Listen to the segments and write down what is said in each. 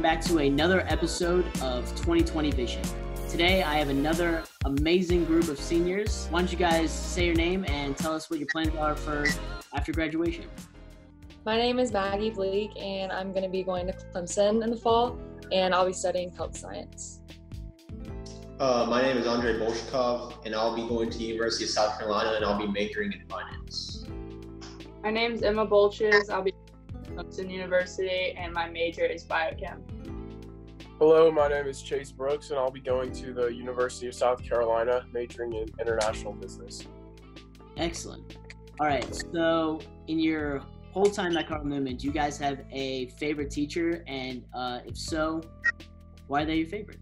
back to another episode of 2020 Vision. Today, I have another amazing group of seniors. Why don't you guys say your name and tell us what your plans are for after graduation? My name is Maggie Bleak, and I'm going to be going to Clemson in the fall, and I'll be studying health science. Uh, my name is Andre Bolshakov, and I'll be going to the University of South Carolina, and I'll be majoring in finance. My name is Emma Bolches. I'll be at Clemson University, and my major is biochem. Hello, my name is Chase Brooks, and I'll be going to the University of South Carolina, majoring in international business. Excellent. All right, so in your whole time at Cardinal Newman, do you guys have a favorite teacher? And uh, if so, why are they your favorite?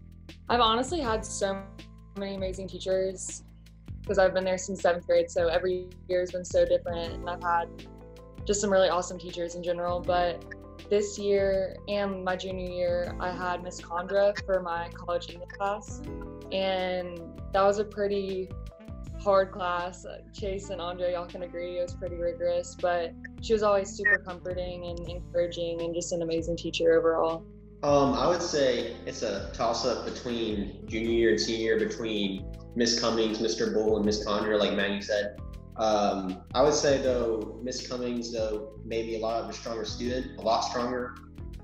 I've honestly had so many amazing teachers because I've been there since seventh grade, so every year has been so different, and I've had just some really awesome teachers in general. But this year and my junior year, I had Miss Condra for my college English class, and that was a pretty hard class. Chase and Andre, y'all can agree, it was pretty rigorous, but she was always super comforting and encouraging, and just an amazing teacher overall. Um, I would say it's a toss up between junior year and senior year between Miss Cummings, Mr. Bull, and Miss Condra, like Maggie said. Um, I would say though, Miss Cummings though maybe a lot of a stronger student, a lot stronger.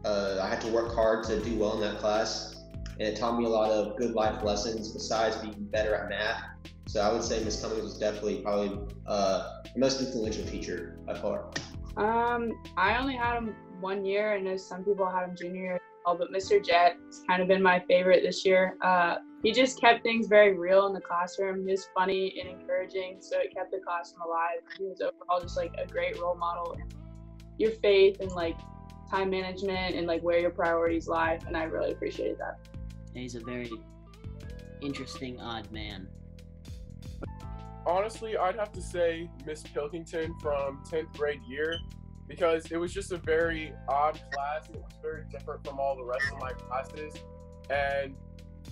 Uh, I had to work hard to do well in that class, and it taught me a lot of good life lessons besides being better at math. So I would say Miss Cummings was definitely probably uh, the most influential teacher by far. Um, I only had him one year. I know some people had him junior year, but Mr. Jet has kind of been my favorite this year. Uh, he just kept things very real in the classroom. He was funny and encouraging, so it kept the classroom alive. He was overall just like a great role model in your faith and like time management and like where your priorities lie. And I really appreciated that. He's a very interesting, odd man. Honestly, I'd have to say Miss Pilkington from 10th grade year because it was just a very odd class. It was very different from all the rest of my classes. And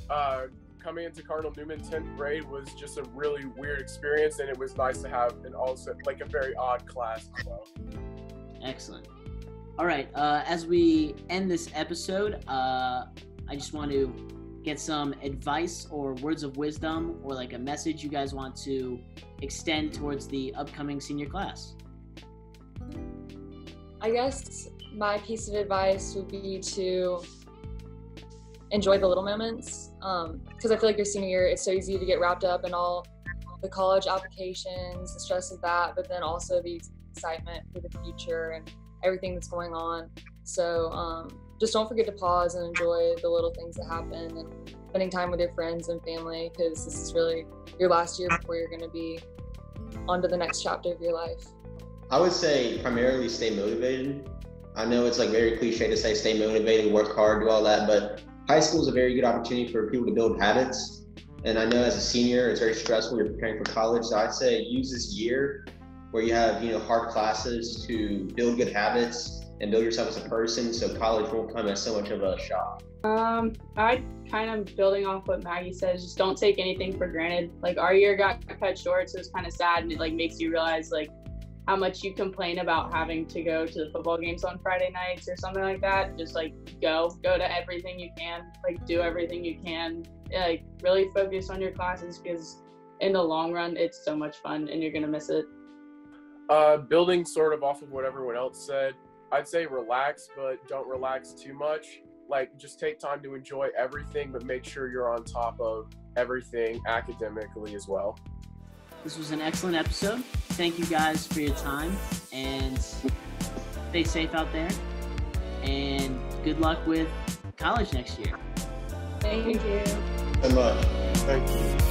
uh, coming into Cardinal Newman 10th grade was just a really weird experience, and it was nice to have an also like a very odd class as well. Excellent. All right, uh, as we end this episode, uh, I just want to get some advice or words of wisdom or like a message you guys want to extend towards the upcoming senior class. I guess my piece of advice would be to enjoy the little moments because um, I feel like your senior year, it's so easy to get wrapped up in all the college applications, the stress of that, but then also the excitement for the future and everything that's going on. So um, just don't forget to pause and enjoy the little things that happen and spending time with your friends and family because this is really your last year before you're going to be on to the next chapter of your life. I would say primarily stay motivated. I know it's like very cliche to say stay motivated, work hard, do all that, but high school is a very good opportunity for people to build habits. And I know as a senior, it's very stressful. You're preparing for college, so I'd say use this year where you have you know hard classes to build good habits and build yourself as a person, so college won't come as so much of a shock. Um, I kind of building off what Maggie says, just don't take anything for granted. Like our year got cut short, so it's kind of sad, and it like makes you realize like how much you complain about having to go to the football games on Friday nights or something like that. Just like go, go to everything you can, like do everything you can, like really focus on your classes because in the long run, it's so much fun and you're gonna miss it. Uh, building sort of off of what everyone else said, I'd say relax, but don't relax too much. Like just take time to enjoy everything, but make sure you're on top of everything academically as well. This was an excellent episode. Thank you guys for your time and stay safe out there. And good luck with college next year. Thank you. So much. Thank you.